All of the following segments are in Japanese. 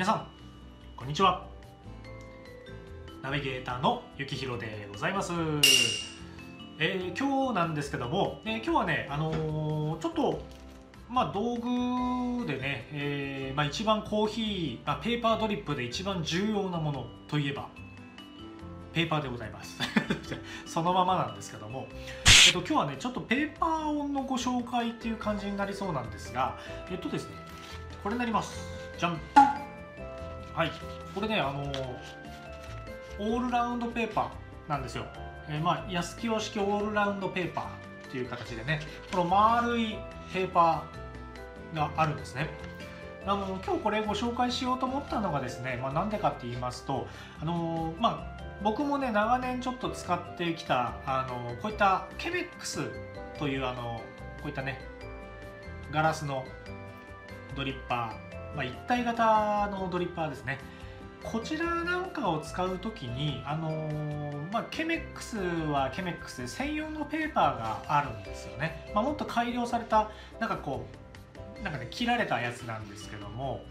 皆さんこんにちは。ナビゲーターのゆきひろでございます、えー、今日なんですけども、えー、今日はねあのー、ちょっとまあ道具でね、えーまあ、一番コーヒー、まあ、ペーパードリップで一番重要なものといえばペーパーでございます。そのままなんですけども、えっと、今日はねちょっとペーパー音のご紹介っていう感じになりそうなんですがえっとですねこれになります。じゃんはい。これねあのオールラウンドペーパーなんですよ、えー、まあ安清式オールラウンドペーパーっていう形でねこの丸いペーパーがあるんですね。あの今日これご紹介しようと思ったのがですね、まあ、なんでかって言いますとあのまあ僕もね長年ちょっと使ってきたあのこういったケメックスというあのこういったねガラスのドリッパー、まあ、一体型のドリッパーですね。こちらなんかを使う時にあのー、まあ、ケメックスはケメックスで専用のペーパーがあるんですよね、まあ、もっと改良されたなんかこうなんかね切られたやつなんですけども。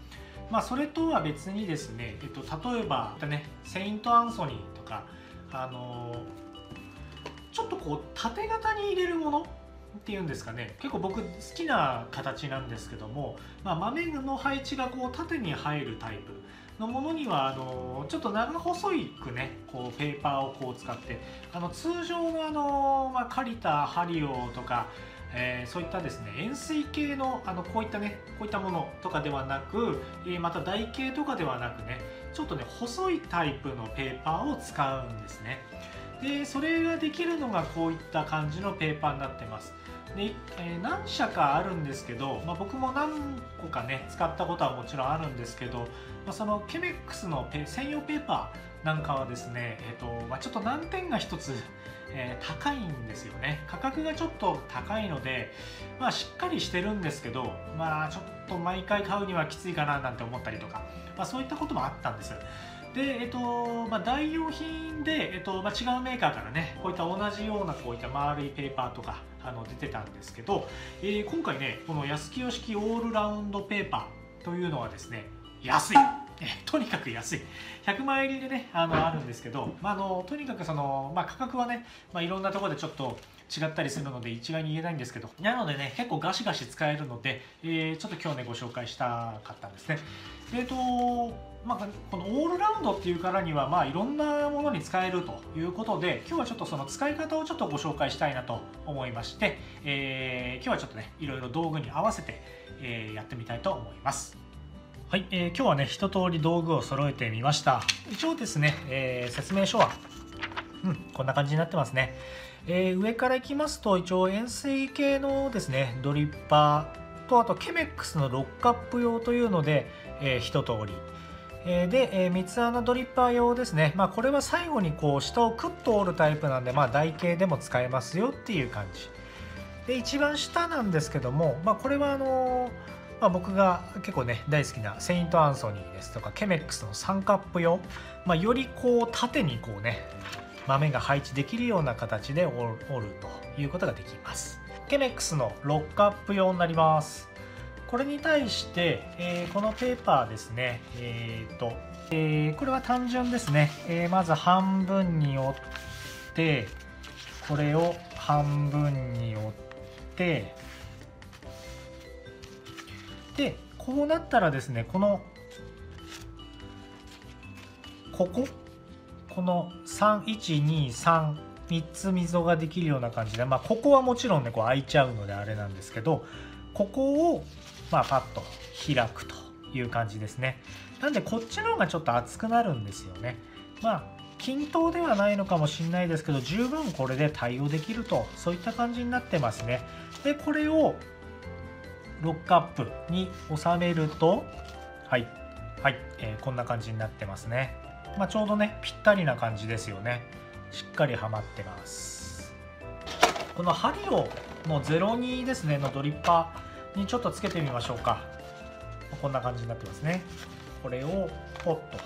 まあそれとは別にですね、えっと、例えばねセイント・アンソニーとかあのー、ちょっとこう縦型に入れるものていうんですかね。結構僕好きな形なんですけども、まあ、豆の配置がこう縦に入るタイプのものにはあのちょっと長細くねこうペーパーをこう使ってあの通常のあの、まあ、カリタハリオとかえー、そういったですね円錐形のあのこういったねこういったものとかではなく、えー、また台形とかではなくねちょっとね細いタイプのペーパーを使うんですね。でそれができるのがこういった感じのペーパーになってます。で、えー、何社かあるんですけど、まあ、僕も何個かね使ったことはもちろんあるんですけど、まあ、そのケメックスのペ専用ペーパーなんかはですね、えーとまあ、ちょっと難点が一つ、えー、高いんですよね。価格がちょっと高いので、まあ、しっかりしてるんですけどまあちょっと毎回買うにはきついかななんて思ったりとか、まあ、そういったこともあったんですで、えっとまあ、代用品で、えっとまあ、違うメーカーからねこういった同じようなこういった丸いペーパーとかあの出てたんですけど、えー、今回ねこの安清式オールラウンドペーパーというのはですね安い。とにかく安い。100万円入りでねあのあるんですけど、まあ、あのとにかくその、まあ、価格はね、まあ、いろんなところでちょっと違ったりするので一概に言えないんですけどなのでね結構ガシガシ使えるので、えー、ちょっと今日ねご紹介したかったんですね。えっ、ー、とまあ、このオールラウンドっていうからには、まあ、いろんなものに使えるということで今日はちょっとその使い方をちょっとご紹介したいなと思いまして、えー、今日はちょっとねいろいろ道具に合わせて、えー、やってみたいと思います。はい、えー、今日はね一通り道具を揃えてみました。一応ですね、えー、説明書は、うん、こんな感じになってますね、えー、上からいきますと一応円錐形のですねドリッパーとあとケメックスのロックアップ用というので、えー、一通り。えで、えー、三つ穴ドリッパー用ですね、まあ、これは最後にこう下をクッと折るタイプなんで、まあ、台形でも使えますよっていう感じ。で一番下なんですけども、まあ、これはあの、まあ、僕が結構ね大好きなセイント・アンソニーですとかケメックスの3カップ用、まあ、よりこう縦にこうね豆が配置できるような形で折るということができます。ケメックスの6カップ用になります。これに対して、えー、このペーパーですね、えーとえー、これは単純ですね、えー、まず半分に折ってこれを半分に折ってでこうなったらですねこのこここの3123 3つ溝ができるような感じで、まあ、ここはもちろんねこう開いちゃうのであれなんですけどここをまあ、パッと開くという感じですね。なんでこっちの方がちょっと熱くなるんですよね。まあ均等ではないのかもしれないですけど十分これで対応できるとそういった感じになってますね。でこれをロックアップに収めるとはいはい、えー、こんな感じになってますね、まあ、ちょうどねぴったりな感じですよね。しっかりはまってます。この針をの02ですねのドリッパーにちょっとつけてみましょうか。こんな感じになってますね。これをポッと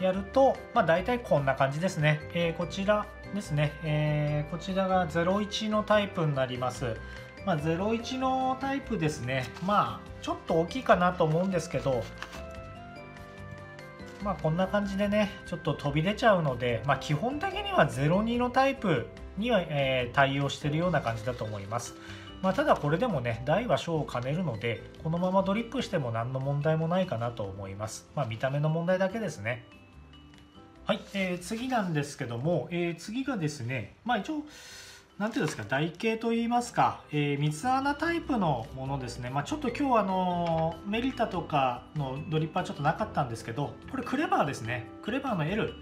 やると、まあ、大体こんな感じですね、えー、こちらですね、えー、こちらが01のタイプになります、まあ、01のタイプですね。まあちょっと大きいかなと思うんですけどまあこんな感じでねちょっと飛び出ちゃうので、まあ、基本的には02のタイプには、えー、対応してるような感じだと思います。まあ、ただこれでもね大は小を兼ねるのでこのままドリップしても何の問題もないかなと思います。まあ、見た目の問題だけですね。はい、えー、次なんですけども、えー、次がですねまあ一応なんていうんですか台形といいますか、えー、水穴タイプのものですね、まあ、ちょっと今日あのメリタとかのドリッパーちょっとなかったんですけどこれクレバーですね。クレバーの L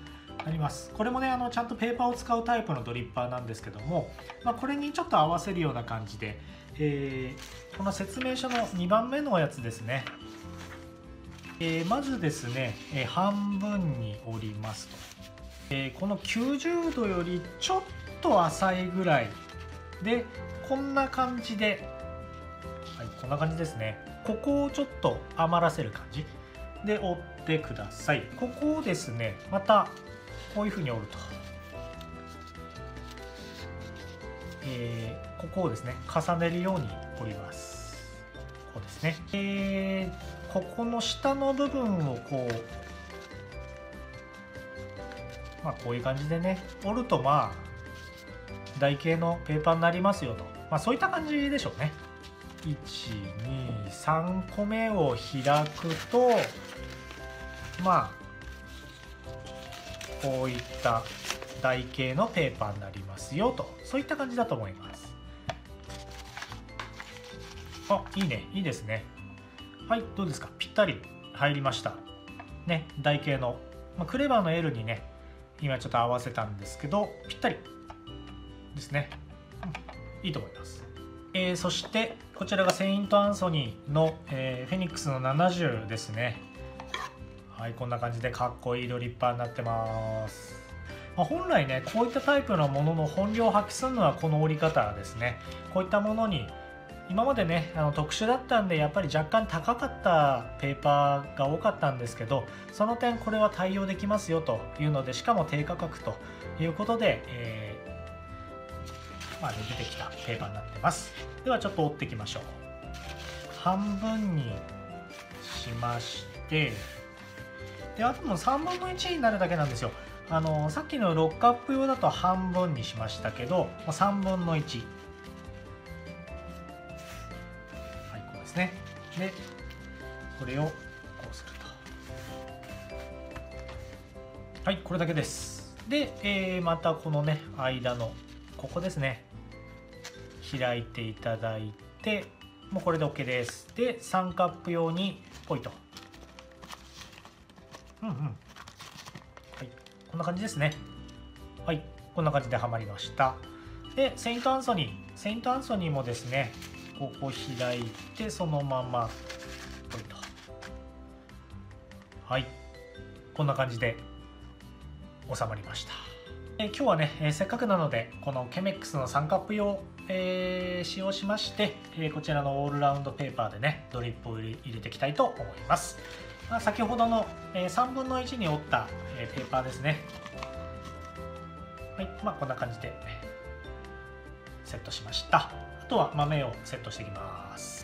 あります。これもねあのちゃんとペーパーを使うタイプのドリッパーなんですけども、まあ、これにちょっと合わせるような感じで、えー、この説明書の2番目のやつですね、えー、まずですね、えー、半分に折りますと、えこの90度よりちょっと浅いぐらい。でこんな感じで。はいこんな感じですね。ここをちょっと余らせる感じ。で折ってください。ここをですねまたこういうふうに折ると、えー、ここをですね重ねるように折ります。こうですね、えー、ここの下の部分をこうまあこういう感じでね折るとまあ台形のペーパーになりますよと、まあ、そういった感じでしょうね。123個目を開くとまあこういった台形のペーパーになりますよと。そういった感じだと思います。あいいね。いいですね。はいどうですか？ぴったり入りました。ね台形の、まあ、クレバーの L にね今ちょっと合わせたんですけどぴったり。ですね、うんいいと思います、えー、そしてこちらがセイント・アンソニーの、えー、フェニックスの70ですね。はいこんな感じでかっこいいドリッパーになってます、まあ、本来ねこういったタイプのものの本領を発揮するのはこの折り方ですね。こういったものに今までねあの特殊だったんでやっぱり若干高かったペーパーが多かったんですけどその点これは対応できますよというのでしかも低価格ということで、えーまあね、出てきたペーパーになってます。ではちょっと折っていきましょう。半分にしましてであとも3分の1になるだけなんですよ。あのさっきの6カップ用だと半分にしましたけど3分の1はいこうですね。でこれをこうすると。はいこれだけです。で、えー、またこのね間のここですね。開いていただいてもうこれで OK です。で3カップ用にポイと。うんうん。はい。こんな感じですね。はい。こんな感じではまりました。でセイントアンソニー。セイントアンソニーもですねここ開いてそのままポイと。はい。こんな感じで収まりました。え今日はね、えせっかくなのでこのケメックスの3カップ用えー、使用しまして、え、こちらのオールラウンドペーパーでねドリップを入れていきたいと思います、まあ、先ほどの、え、3分の1に折った、えペーパーですね。はいまあこんな感じでセットしました。あとは豆をセットしていきます。